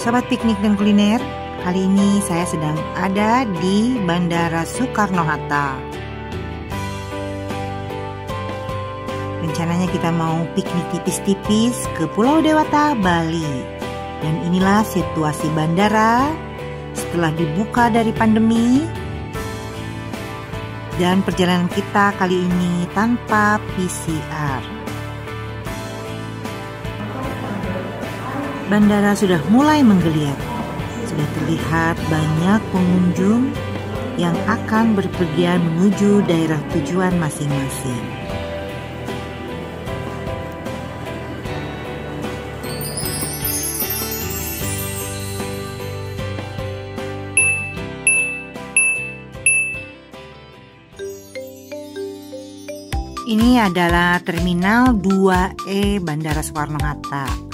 Sobat piknik dan kuliner, kali ini saya sedang ada di Bandara Soekarno-Hatta. Rencananya kita mau piknik tipis-tipis ke Pulau Dewata, Bali. Dan inilah situasi bandara setelah dibuka dari pandemi. Dan perjalanan kita kali ini tanpa PCR. Bandara sudah mulai menggeliat. Sudah terlihat banyak pengunjung yang akan berpergian menuju daerah tujuan masing-masing. Ini adalah Terminal 2E Bandara Soekarno-Hatta.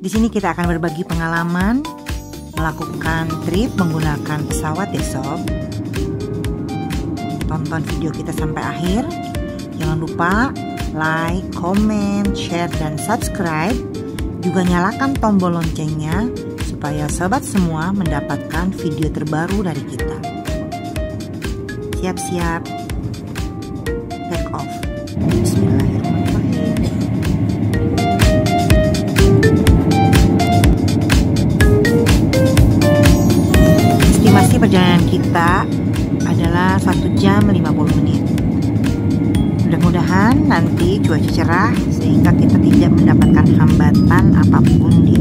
Di sini kita akan berbagi pengalaman melakukan trip menggunakan pesawat ya sob. Tonton video kita sampai akhir. Jangan lupa like, comment, share, dan subscribe. Juga nyalakan tombol loncengnya supaya sobat semua mendapatkan video terbaru dari kita. Siap-siap. Take off. Bismillahirrahmanirrahim. Kita adalah 1 jam 50 menit. Mudah-mudahan nanti cuaca cerah sehingga kita tidak mendapatkan hambatan apa pun di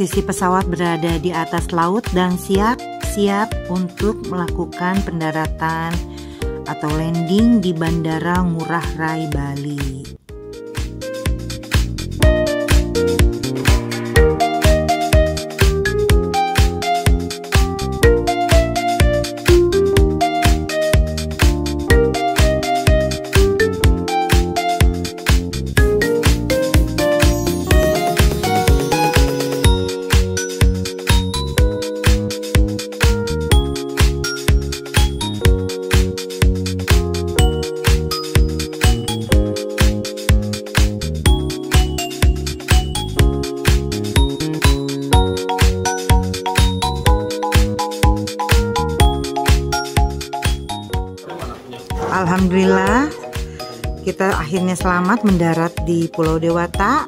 posisi pesawat berada di atas laut dan siap-siap untuk melakukan pendaratan atau landing di Bandara Ngurah Rai Bali. Alhamdulillah kita akhirnya selamat mendarat di Pulau Dewata.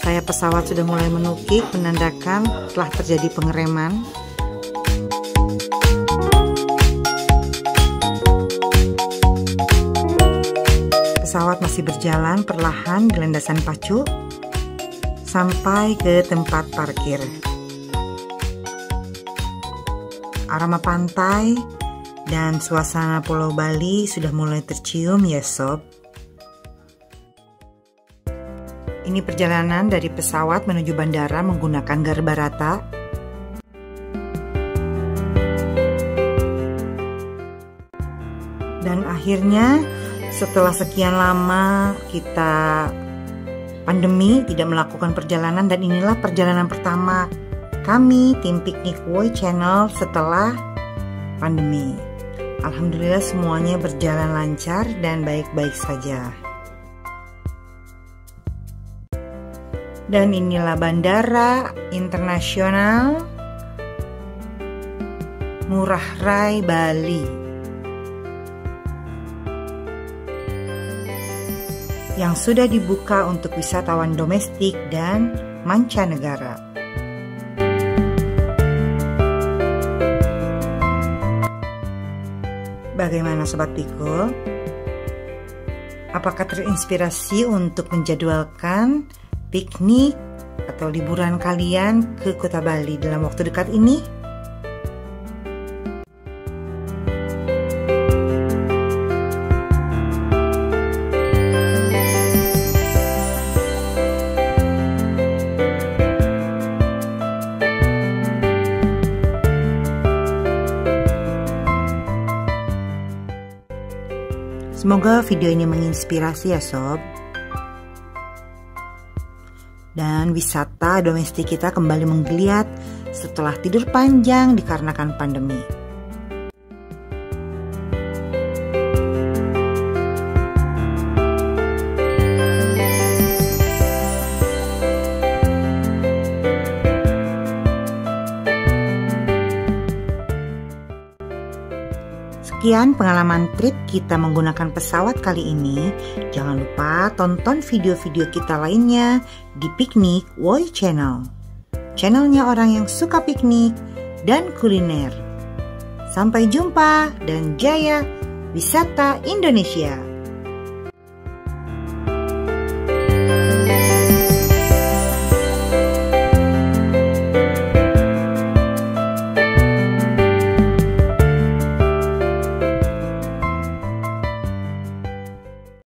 Saya pesawat sudah mulai menukik menandakan telah terjadi pengereman. Pesawat masih berjalan perlahan di landasan pacu sampai ke tempat parkir. Aroma pantai dan suasana Pulau Bali sudah mulai tercium ya sob. Ini perjalanan dari pesawat menuju bandara menggunakan garba rata. Dan akhirnya setelah sekian lama kita pandemi tidak melakukan perjalanan dan inilah perjalanan pertama kami tim Piknik Woi Channel setelah pandemi. Alhamdulillah semuanya berjalan lancar dan baik-baik saja. Dan inilah Bandara Internasional Murah Rai, Bali. Yang sudah dibuka untuk wisatawan domestik dan mancanegara. Bagaimana Sobat Pikul? Apakah terinspirasi untuk menjadwalkan piknik atau liburan kalian ke kota Bali dalam waktu dekat ini? Semoga video ini menginspirasi ya sob. Dan wisata domestik kita kembali menggeliat setelah tidur panjang dikarenakan pandemi. Sekian pengalaman trip kita menggunakan pesawat kali ini. Jangan lupa tonton video-video kita lainnya di Piknik Woi Channel. Channelnya orang yang suka piknik dan kuliner. Sampai jumpa dan jaya wisata Indonesia.